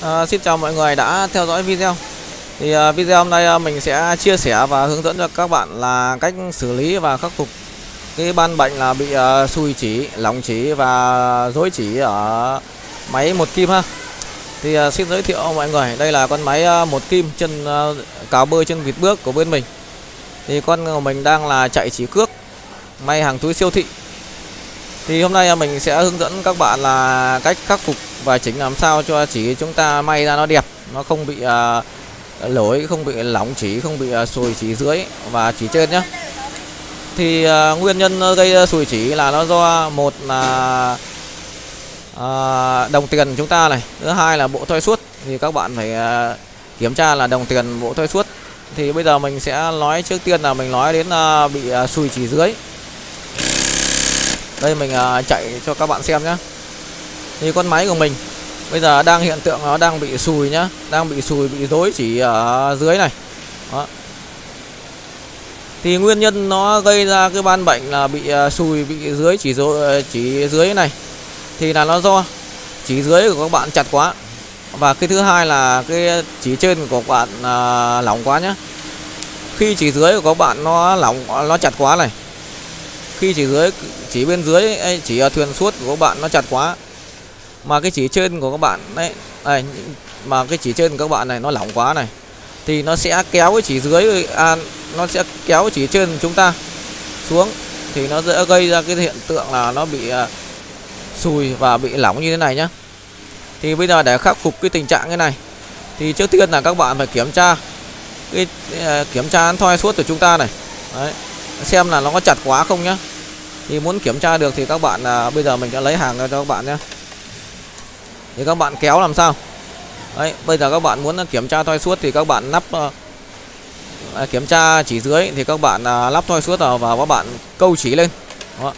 À, xin chào mọi người đã theo dõi video. Thì à, video hôm nay à, mình sẽ chia sẻ và hướng dẫn cho các bạn là cách xử lý và khắc phục cái ban bệnh là bị à, xùi chỉ, lỏng chỉ và dối chỉ ở máy một kim ha. Thì à, xin giới thiệu mọi người đây là con máy à, một kim chân à, cào bơi chân vịt bước của bên mình. Thì con của mình đang là chạy chỉ cước may hàng túi siêu thị. Thì hôm nay mình sẽ hướng dẫn các bạn là cách khắc phục và chính làm sao cho chỉ chúng ta may ra nó đẹp nó không bị à, lỗi không bị lỏng chỉ không bị à, sùi chỉ dưới. Và chỉ trên nhé thì à, nguyên nhân gây sùi chỉ là nó do một là à, đồng tiền chúng ta này. Thứ hai là bộ thôi suốt. Thì các bạn phải à, kiểm tra là đồng tiền bộ thôi suốt. Thì bây giờ mình sẽ nói trước tiên là mình nói đến à, bị à, sùi chỉ dưới. Đây mình à, chạy cho các bạn xem nhé thì con máy của mình bây giờ đang hiện tượng nó đang bị sùi nhá đang bị sùi bị rối chỉ ở dưới này. Đó. thì nguyên nhân nó gây ra cái ban bệnh là bị à, sùi bị dưới chỉ rối, à, chỉ dưới này. Thì là nó do chỉ dưới của các bạn chặt quá. Và cái thứ hai là cái chỉ trên của các bạn à, lỏng quá nhá. Khi chỉ dưới của các bạn nó lỏng nó chặt quá này. Khi chỉ dưới chỉ bên dưới chỉ thuyền suốt của các bạn nó chặt quá mà cái chỉ trên của các bạn đấy này mà cái chỉ trên của các bạn này nó lỏng quá này thì nó sẽ kéo cái chỉ dưới à, nó sẽ kéo cái chỉ trên chúng ta xuống thì nó sẽ gây ra cái hiện tượng là nó bị à, sùi và bị lỏng như thế này nhá. Thì bây giờ để khắc phục cái tình trạng cái này thì trước tiên là các bạn phải kiểm tra cái à, kiểm tra thoi suốt của chúng ta này. Đấy xem là nó có chặt quá không nhá. Thì muốn kiểm tra được thì các bạn à, bây giờ mình sẽ lấy hàng ra cho các bạn nhé thì các bạn kéo làm sao? Đấy bây giờ các bạn muốn kiểm tra thoi suốt thì các bạn nắp uh, kiểm tra chỉ dưới thì các bạn uh, lắp thoi suốt vào và các bạn câu chỉ lên. Đó.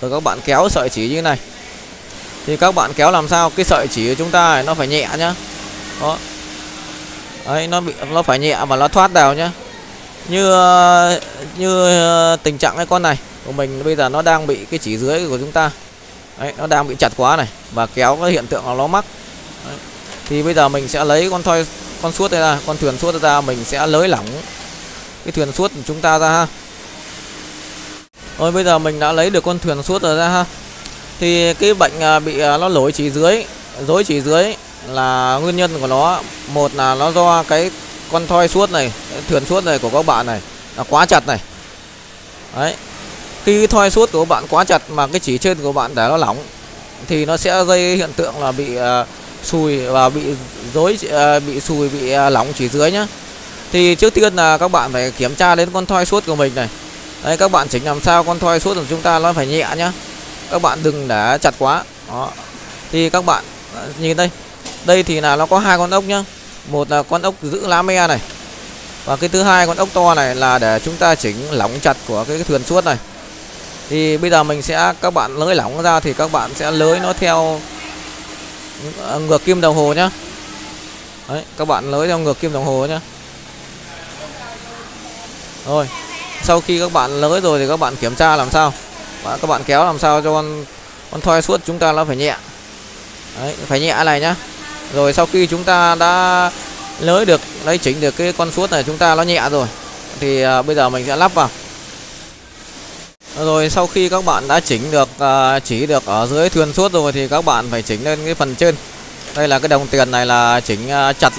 rồi các bạn kéo sợi chỉ như thế này. Thì các bạn kéo làm sao? Cái sợi chỉ của chúng ta nó phải nhẹ nhá. Đó. Đấy nó bị nó phải nhẹ và nó thoát đều nhá. Như ờ, như ờ, tình trạng cái con này của mình bây giờ nó đang bị cái chỉ dưới của chúng ta. Đấy, nó đang bị chặt quá này và kéo cái hiện tượng là nó mắc. Đấy. thì bây giờ mình sẽ lấy con thoi con suốt đây ra con thuyền suốt ra mình sẽ lới lỏng cái thuyền suốt của chúng ta ra ha. Rồi bây giờ mình đã lấy được con thuyền suốt rồi ra ha. Thì cái bệnh à, bị à, nó lỗi chỉ dưới dối chỉ dưới là nguyên nhân của nó. Một là nó do cái con thoi suốt này thuyền suốt này của các bạn này là quá chặt này. Đấy khi cái thoi suốt của bạn quá chặt mà cái chỉ trên của bạn để nó lỏng thì nó sẽ gây hiện tượng là bị uh, sùi và bị dối uh, à, bị sùi bị uh, lỏng chỉ dưới nhá. Thì trước tiên là các bạn phải kiểm tra đến con thoi suốt của mình này. Đấy các bạn chỉnh làm sao con thoi suốt của chúng ta nó phải nhẹ nhá. Các bạn đừng để chặt quá. Đó. Thì các bạn nhìn đây. Đây thì là nó có hai con ốc nhá. Một là con ốc giữ lá me này. Và cái thứ hai con ốc to này là để chúng ta chỉnh lỏng chặt của cái, cái thuyền suốt này thì bây giờ mình sẽ các bạn lưới lỏng ra thì các bạn sẽ lưới nó theo ngược kim đồng hồ nhá. Đấy, các bạn lưới theo ngược kim đồng hồ nhá. Rồi sau khi các bạn lưới rồi thì các bạn kiểm tra làm sao. Và các bạn kéo làm sao cho con con thoi suốt chúng ta nó phải nhẹ. Đấy, phải nhẹ này nhá. Rồi sau khi chúng ta đã lưới được lấy chỉnh được cái con suốt này chúng ta nó nhẹ rồi. Thì uh, bây giờ mình sẽ lắp vào rồi sau khi các bạn đã chỉnh được uh, chỉ được ở dưới thuyền suốt rồi thì các bạn phải chỉnh lên cái phần trên. Đây là cái đồng tiền này là chỉnh uh, chặt.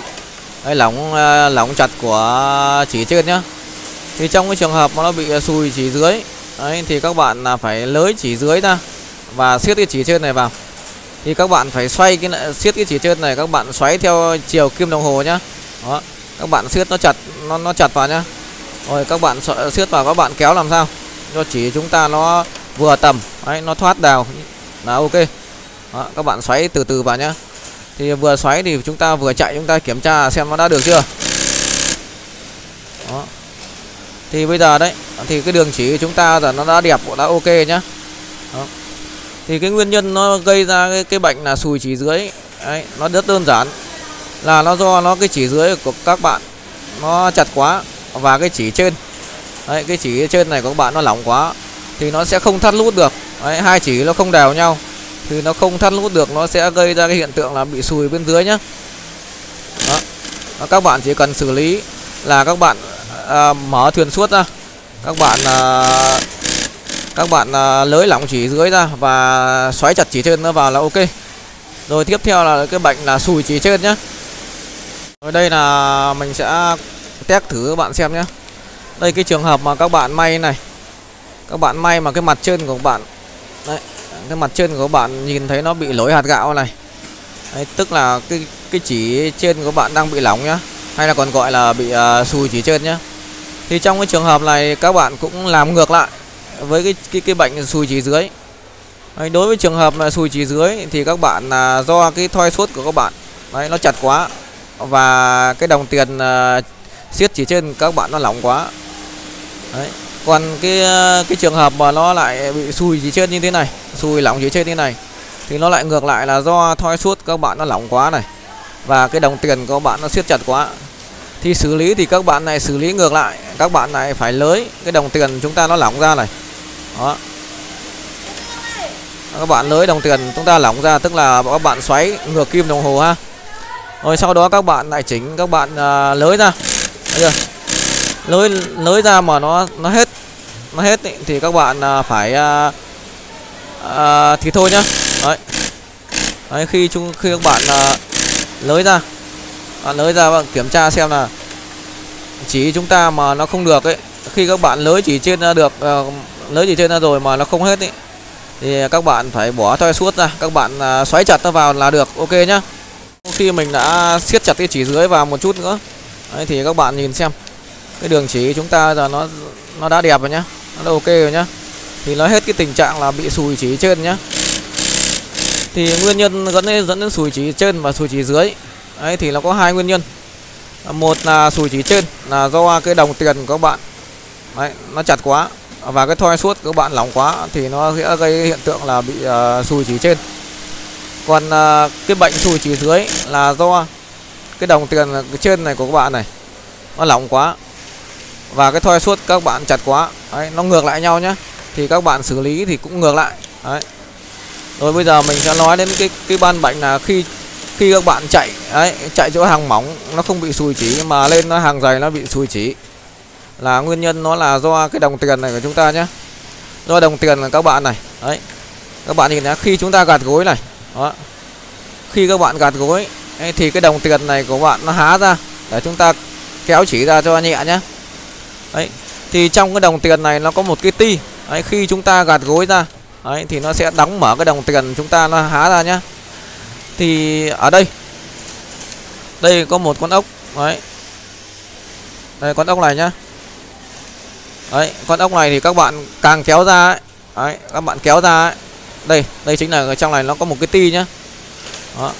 Cái lỏng uh, lỏng chặt của chỉ trên nhá. Thì trong cái trường hợp mà nó bị sùi chỉ dưới đấy, thì các bạn là phải lới chỉ dưới ra và siết cái chỉ trên này vào. Thì các bạn phải xoay cái siết cái chỉ trên này các bạn xoáy theo chiều kim đồng hồ nhá. Đó các bạn siết nó chặt nó nó chặt vào nhá. Rồi các bạn siết vào các bạn kéo làm sao? Cho chỉ chúng ta nó vừa tầm. Đấy, nó thoát đào. Là ok. Đó, các bạn xoáy từ từ vào nhá. Thì vừa xoáy thì chúng ta vừa chạy chúng ta kiểm tra xem nó đã được chưa. Đó. thì bây giờ đấy thì cái đường chỉ của chúng ta là nó đã đẹp đã ok nhá. Đó. thì cái nguyên nhân nó gây ra cái, cái bệnh là sùi chỉ dưới đấy, nó rất đơn giản. Là nó do nó cái chỉ dưới của các bạn nó chặt quá và cái chỉ trên đấy, cái chỉ trên này của các bạn nó lỏng quá thì nó sẽ không thắt lút được. Đấy, hai chỉ nó không đều nhau thì nó không thắt lút được nó sẽ gây ra cái hiện tượng là bị sùi bên dưới nhá. Các bạn chỉ cần xử lý là các bạn à, mở thuyền suốt ra. Các bạn à, các bạn à, lưới lỏng chỉ dưới ra và xoáy chặt chỉ trên nó vào là ok. Rồi tiếp theo là cái bệnh là sùi chỉ trên nhá. Rồi đây là mình sẽ test thử các bạn xem nhé đây cái trường hợp mà các bạn may này. Các bạn may mà cái mặt trên của các bạn đấy cái mặt trên của các bạn nhìn thấy nó bị lỗi hạt gạo này. Đấy, tức là cái cái chỉ trên của các bạn đang bị lỏng nhá hay là còn gọi là bị uh, sùi chỉ trên nhá. Thì trong cái trường hợp này các bạn cũng làm ngược lại với cái cái cái bệnh sùi chỉ dưới. Đấy, đối với trường hợp là sùi chỉ dưới thì các bạn là do cái thoi suốt của các bạn đấy nó chặt quá và cái đồng tiền uh, siết chỉ trên các bạn nó lỏng quá đấy. Còn cái ờ, cái trường hợp mà nó lại bị sùi chỉ trên như thế này sùi lỏng chỉ trên như thế này thì nó lại ngược lại là do thoi suốt các bạn nó lỏng quá này và cái đồng tiền của các bạn nó siết chặt quá. Thì xử lý thì các bạn này xử lý ngược lại các bạn này phải lới cái đồng tiền chúng ta nó lỏng ra này. Đó. Các bạn lưới đồng tiền chúng ta lỏng ra tức là các bạn xoáy ngược kim đồng hồ ha. Rồi sau đó các bạn lại chỉnh các bạn ờ, uh, lưới ra. Được. chưa? Lưới lưới ra mà nó nó hết nó hết ý, thì các bạn uh, phải uh, uh, thì thôi nhá. Đấy, đấy khi chúng khi các bạn uh, lưới ra bạn lưới ra bạn kiểm tra xem là chỉ chúng ta mà nó không được ấy khi các bạn lưới chỉ trên ra được uh, lưới chỉ trên ra rồi mà nó không hết ý thì các bạn phải bỏ thoi suốt ra. Các bạn uh, xoáy chặt nó vào là được. Ok nhá. Khi mình đã siết chặt cái chỉ dưới vào một chút nữa Đấy, thì các bạn nhìn xem cái đường chỉ chúng ta giờ nó nó đã đẹp rồi nhá. Nó đã ok rồi nhá. Thì nó hết cái tình trạng là bị sùi chỉ trên nhá. Thì nguyên nhân dẫn đến dẫn đến sùi chỉ trên và sùi chỉ dưới. Ấy thì nó có hai nguyên nhân. Một là sùi chỉ trên là do cái đồng tiền của các bạn. Đấy, nó chặt quá. Và cái thoi suốt của các bạn lỏng quá thì nó sẽ gây hiện tượng là bị uh, sùi chỉ trên. Còn uh, cái bệnh sùi chỉ dưới là do cái đồng tiền cái trên này của các bạn này nó lỏng quá và cái thoi suốt các bạn chặt quá. Đấy, nó ngược lại nhau nhá. Thì các bạn xử lý thì cũng ngược lại. Đấy. rồi bây giờ mình sẽ nói đến cái cái ban bệnh là khi khi các bạn chạy đấy chạy chỗ hàng mỏng nó không bị sùi chỉ mà lên nó hàng dày nó bị sùi chỉ. Là nguyên nhân nó là do cái đồng tiền này của chúng ta nhé do đồng tiền là các bạn này đấy. Các bạn nhìn nhá khi chúng ta gạt gối này đó. Khi các bạn gạt gối ấy, thì cái đồng tiền này của bạn nó há ra để chúng ta kéo chỉ ra cho nhẹ nhé đấy thì trong cái đồng tiền này nó có một cái ti. Đấy, khi chúng ta gạt gối ra đấy, thì nó sẽ đóng mở cái đồng tiền chúng ta nó há ra nhá. Thì ở đây đây có một con ốc đấy. Đây con ốc này nhá. Đấy con ốc này thì các bạn càng kéo ra ấy, đấy các bạn kéo ra ấy. đây đây chính là ở trong này nó có một cái ti nhá. Đó.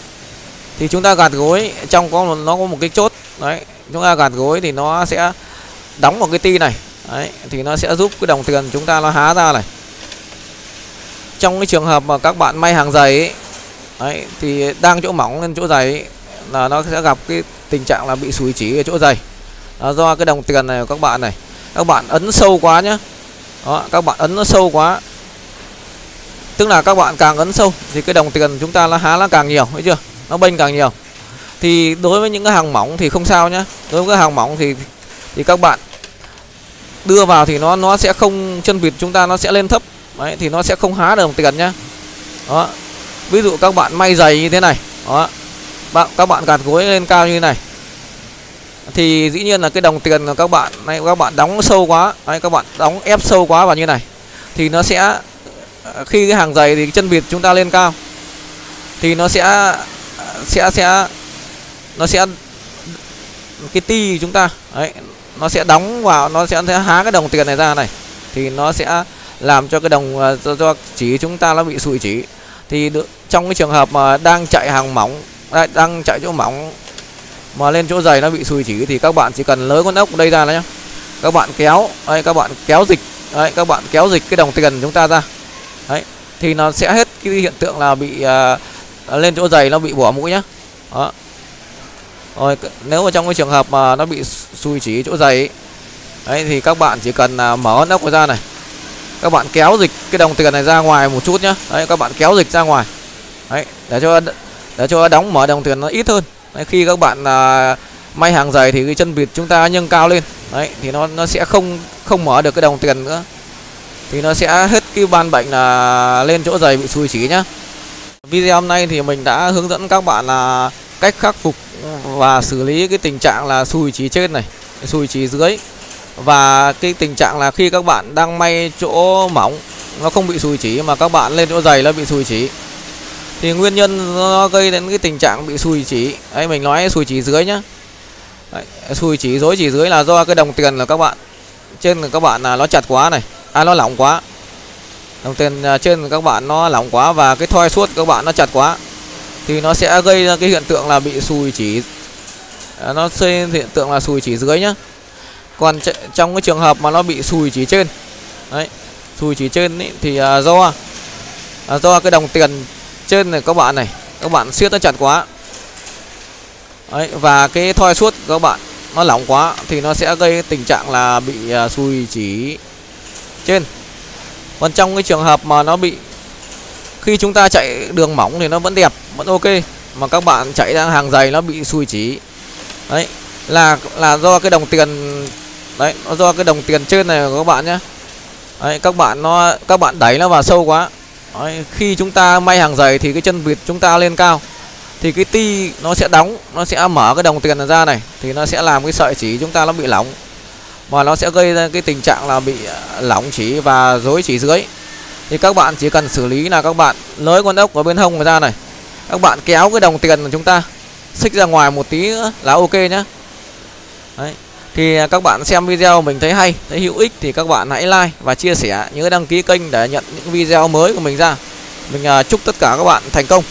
Thì chúng ta gạt gối trong có nó có một cái chốt đấy. Chúng ta gạt gối thì nó sẽ đóng vào cái ti này. Đấy thì nó sẽ giúp cái đồng tiền chúng ta nó há ra này. Trong cái trường hợp mà các bạn may hàng dày ấy, đấy thì đang chỗ mỏng lên chỗ dày ấy, là nó sẽ gặp cái tình trạng là bị sủi chỉ ở chỗ dày là do cái đồng tiền này của các bạn này. Các bạn ấn sâu quá nhá. Đó các bạn ấn nó sâu quá. Tức là các bạn càng ấn sâu thì cái đồng tiền chúng ta nó há nó càng nhiều thấy chưa? Nó bênh càng nhiều. Thì đối với những cái hàng mỏng thì không sao nhá. Đối với cái hàng mỏng thì thì các bạn đưa vào thì nó nó sẽ không chân vịt chúng ta nó sẽ lên thấp. Đấy thì nó sẽ không há được đồng tiền nhá. Đó. Ví dụ các bạn may giày như thế này. Đó. Bạn các bạn gạt gối lên cao như thế này. Thì dĩ nhiên là cái đồng tiền của các bạn này các bạn đóng sâu quá đấy, các bạn đóng ép sâu quá vào như này thì nó sẽ khi cái hàng giày thì chân vịt chúng ta lên cao thì nó sẽ sẽ sẽ nó sẽ cái ti chúng ta đấy nó sẽ đóng vào nó sẽ, sẽ há cái đồng tiền này ra này. Thì nó sẽ làm cho cái đồng à, cho, cho chỉ chúng ta nó bị sụi chỉ. Thì trong cái trường hợp mà đang chạy hàng mỏng à, đang chạy chỗ mỏng mà lên chỗ dày nó bị sùi chỉ thì các bạn chỉ cần lấy con ốc đây ra nhá. Các bạn kéo đây các bạn kéo dịch đấy các bạn kéo dịch cái đồng tiền chúng ta ra. Đấy thì nó sẽ hết cái hiện tượng là bị uh, lên chỗ dày nó bị bỏ mũi nhá. Đó rồi nếu mà trong cái trường hợp mà nó bị sùi chỉ chỗ dày ấy, đấy thì các bạn chỉ cần à, mở nắp ra này. Các bạn kéo dịch cái đồng tiền này ra ngoài một chút nhá. Đấy các bạn kéo dịch ra ngoài. Đấy để cho để cho đóng mở đồng tiền nó ít hơn. Đấy, khi các bạn à, may hàng dày thì cái chân vịt chúng ta nâng cao lên. Đấy thì nó nó sẽ không không mở được cái đồng tiền nữa. Thì nó sẽ hết cái ban bệnh là lên chỗ dày bị xui chỉ nhá. Video hôm nay thì mình đã hướng dẫn các bạn là cách khắc phục và xử lý cái tình trạng là xùi chỉ trên này xùi chỉ dưới. Và cái tình trạng là khi các bạn đang may chỗ mỏng nó không bị xùi chỉ mà các bạn lên chỗ dày nó bị xùi chỉ thì nguyên nhân nó gây đến cái tình trạng bị xùi chỉ ấy mình nói xùi chỉ dưới nhá. Đấy, xùi chỉ dối chỉ dưới là do cái đồng tiền là các bạn trên là các bạn là nó chặt quá này. À nó lỏng quá. Đồng tiền à, trên các bạn nó lỏng quá và cái thoi suốt các bạn nó chặt quá thì nó sẽ gây ra cái hiện tượng là bị xùi chỉ. À, nó sẽ hiện tượng là xùi chỉ dưới nhá. Còn trong cái trường hợp mà nó bị xùi chỉ trên đấy xùi chỉ trên ý, thì à, do à, do cái đồng tiền trên này các bạn này các bạn siết nó chặt quá. Đấy, và cái thoi suốt các bạn nó lỏng quá thì nó sẽ gây tình trạng là bị à, xùi chỉ trên. Còn trong cái trường hợp mà nó bị khi chúng ta chạy đường mỏng thì nó vẫn đẹp vẫn ok. Mà các bạn chạy ra hàng dày nó bị xui chỉ đấy là là do cái đồng tiền đấy nó do cái đồng tiền trên này của các bạn nhé đấy, các bạn nó các bạn đẩy nó vào sâu quá. Đấy, khi chúng ta may hàng dày thì cái chân vịt chúng ta lên cao. Thì cái ti nó sẽ đóng nó sẽ mở cái đồng tiền ra này. Thì nó sẽ làm cái sợi chỉ chúng ta nó bị lỏng. Mà nó sẽ gây ra cái tình trạng là bị à, lỏng chỉ và rối chỉ dưới thì các bạn chỉ cần xử lý là các bạn lới con ốc ở bên hông ra này. Các bạn kéo cái đồng tiền của chúng ta, xích ra ngoài một tí nữa là ok nhá. Đấy. thì các bạn xem video mình thấy hay, thấy hữu ích thì các bạn hãy like và chia sẻ, nhớ đăng ký kênh để nhận những video mới của mình ra. Mình à, chúc tất cả các bạn thành công.